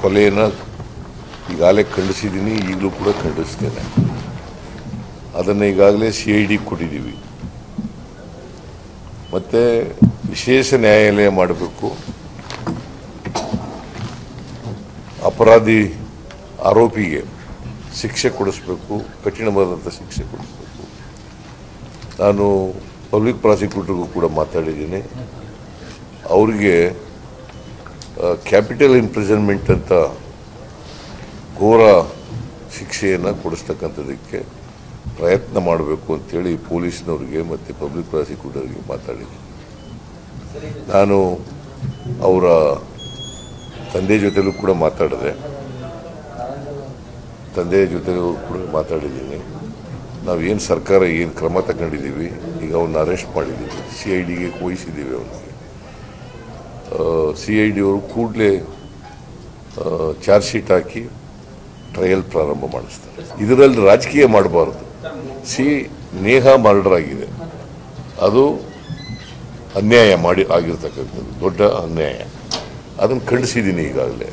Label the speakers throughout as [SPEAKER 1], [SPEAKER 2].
[SPEAKER 1] ಕೊಲೆಯನ್ನು ಈಗಾಗಲೇ ಖಂಡಿಸಿದ್ದೀನಿ, ಈಗಲೂ ಕೂಡ ಖಂಡಿಸ್ತೇನೆ. ಅದನ್ನು ಈಗಾಗಲೇ ಸಿ ಐ ಡಿ ಕೊಟ್ಟಿದ್ದೀವಿ. ಮತ್ತು ವಿಶೇಷ ನ್ಯಾಯಾಲಯ ಮಾಡಬೇಕು. ಅಪರಾಧಿ ಆರೋಪಿಗೆ ಶಿಕ್ಷೆ ಕೊಡಿಸ್ಬೇಕು ಕಠಿಣವಾದಂಥ ಶಿಕ್ಷೆ ಕೊಡಿಸ್ಬೇಕು. ನಾನು ಪಬ್ಲಿಕ್ ಪ್ರಾಸಿಕ್ಯೂಟರ್ಗೂ ಕೂಡ ಮಾತಾಡಿದ್ದೀನಿ. ಅವರಿಗೆ ಕ್ಯಾಪಿಟಲ್ ಇಂಪ್ರಿಸನ್ಮೆಂಟ್ ಅಂತ ಘೋರ ಶಿಕ್ಷೆಯನ್ನು ಕೊಡಿಸ್ತಕ್ಕಂಥದ್ದಕ್ಕೆ ಪ್ರಯತ್ನ ಮಾಡಬೇಕು ಅಂತೇಳಿ ಪೊಲೀಸ್ನವ್ರಿಗೆ ಮತ್ತು ಪಬ್ಲಿಕ್ ಪ್ರಾಸಿಕ್ಯೂಟರ್ಗೆ ಮಾತಾಡಿದ್ದೀನಿ ನಾನು ಅವರ ತಂದೆ ಜೊತೆಲೂ ಕೂಡ ಮಾತಾಡಿದೆ. ತಂದೆಯ ಜೊತೆಲೂ ಕೂಡ ಮಾತಾಡಿದ್ದೀನಿ. ನಾವು ಏನು ಸರ್ಕಾರ ಏನು ಕ್ರಮ ತಗೊಂಡಿದ್ದೀವಿ ಈಗ ಅವನ್ನ ಅರೆಸ್ಟ್ ಮಾಡಿದ್ದೀವಿ ಸಿ ಐ ಡಿಗೆ ವಹಿಸಿದ್ದೀವಿ ಅವನಿಗೆ. ಸಿ ಐ ಡಿಯವರು ಕೂಡಲೇ ಚಾರ್ಜ್ ಶೀಟ್ ಹಾಕಿ ಟ್ರಯಲ್ ಪ್ರಾರಂಭ ಮಾಡಿಸ್ತಾರೆ. ಇದರಲ್ಲಿ ರಾಜಕೀಯ ಮಾಡಬಾರ್ದು. ಸಿ ನೇಹ ಮರ್ಡರ್ ಆಗಿದೆ ಅದು ಅನ್ಯಾಯ ಮಾಡಿ, ಆಗಿರ್ತಕ್ಕಂಥದ್ದು. ದೊಡ್ಡ ಅನ್ಯಾಯ. ಅದನ್ನು ಖಂಡಿಸಿದ್ದೀನಿ ಈಗಾಗಲೇ.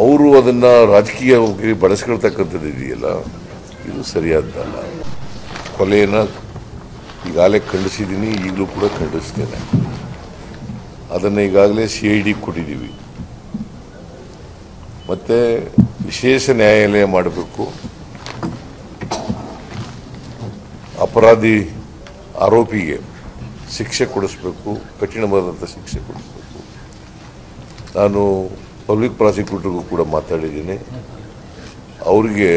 [SPEAKER 1] ಅವರು ಅದನ್ನು ರಾಜಕೀಯವಾಗಿ ಬಳಸ್ಕೊಳ್ತಕ್ಕಂಥದ್ದು ಇದೆಯಲ್ಲ, ಇದು ಸರಿಯಾದ್ದಲ್ಲ ಕೊಲೆಯನ್ನು ಈಗಾಗಲೇ ಖಂಡಿಸಿದ್ದೀನಿ, ಈಗಲೂ ಕೂಡ ಖಂಡಿಸ್ತೇನೆ. ಅದನ್ನು ಈಗಾಗಲೇ ಸಿ ಐ ಡಿ ಕೊಟ್ಟಿದ್ದೀವಿ. ಮತ್ತು ವಿಶೇಷ ನ್ಯಾಯಾಲಯ ಮಾಡಬೇಕು. ಅಪರಾಧಿ ಆರೋಪಿಗೆ ಶಿಕ್ಷೆ ಕೊಡಿಸ್ಬೇಕು ಕಠಿಣವಾದಂಥ ಶಿಕ್ಷೆ ಕೊಡಿಸ್ಬೇಕು. ನಾನು ಪಬ್ಲಿಕ್ ಪ್ರಾಸಿಕ್ಯೂಟರ್ಗೂ ಕೂಡ ಮಾತಾಡಿದ್ದೀನಿ. ಅವರಿಗೆ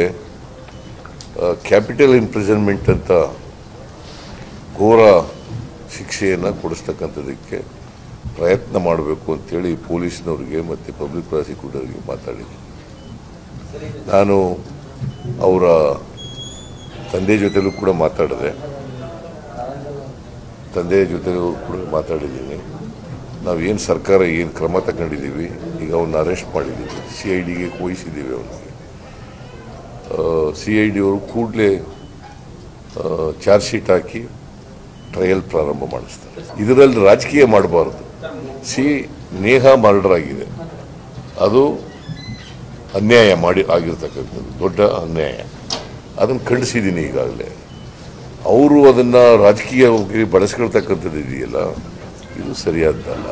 [SPEAKER 1] ಕ್ಯಾಪಿಟಲ್ ಇಂಪ್ರಿಸನ್ಮೆಂಟ್ ಅಂತ ಘೋರ ಶಿಕ್ಷೆಯನ್ನು ಕೊಡಿಸ್ತಕ್ಕಂಥದ್ದಕ್ಕೆ ಪ್ರಯತ್ನ ಮಾಡಬೇಕು ಅಂತೇಳಿ ಪೊಲೀಸ್ನವ್ರಿಗೆ ಮತ್ತು ಪಬ್ಲಿಕ್ ಪ್ರಾಸಿಕ್ಯೂಟರ್ಗೆ ಮಾತಾಡಿದ್ದೆ. ನಾನು ಅವರ ತಂದೆ ಜೊತೆಲೂ ಕೂಡ ಮಾತಾಡಿದೆ. ತಂದೆಯ ಜೊತೆಲೂ ಕೂಡ ಮಾತಾಡಿದ್ದೀನಿ. ಏನು ಸರ್ಕಾರ ಏನು ಕ್ರಮ ತಗೊಂಡಿದ್ದೀವಿ ಈಗ ಅವನ್ನ ಅರೆಸ್ಟ್ ಮಾಡಿದ್ದೀವಿ ಸಿ ಐ ಡಿಗೆ ವಹಿಸಿದ್ದೀವಿ ಅವನಿಗೆ. ಸಿ ಐ ಡಿ ಅವರು ಕೂಡಲೇ ಚಾರ್ಜ್ ಶೀಟ್ ಹಾಕಿ ಟ್ರಯಲ್ ಪ್ರಾರಂಭ ಮಾಡಿಸ್ತಾರೆ. ಇದರಲ್ಲಿ ರಾಜಕೀಯ ಮಾಡಬಾರ್ದು. ಸಿ ನೇಹ ಮರ್ಡರ್ ಆಗಿದೆ ಅದು ಅನ್ಯಾಯ ಮಾಡಿ, ಆಗಿರ್ತಕ್ಕಂಥದ್ದು, ದೊಡ್ಡ ಅನ್ಯಾಯ. ಅದನ್ನು ಖಂಡಿಸಿದ್ದೀನಿ ಈಗಾಗಲೇ. ಅವರು ಅದನ್ನು ರಾಜಕೀಯವಾಗಿ ಬಳಸ್ಕೊಳ್ತಕ್ಕಂಥದ್ದು ಇದೆಯಲ್ಲ, ಇದು ಸರಿಯಾದ್ದಲ್ಲ.